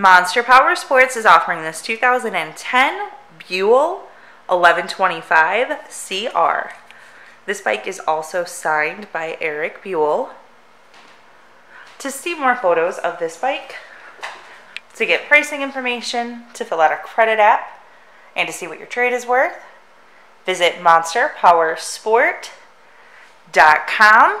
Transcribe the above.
Monster Power Sports is offering this 2010 Buell 1125 CR. This bike is also signed by Erik Buell. To see more photos of this bike, to get pricing information, to fill out a credit app, and to see what your trade is worth, visit monsterpowersport.com.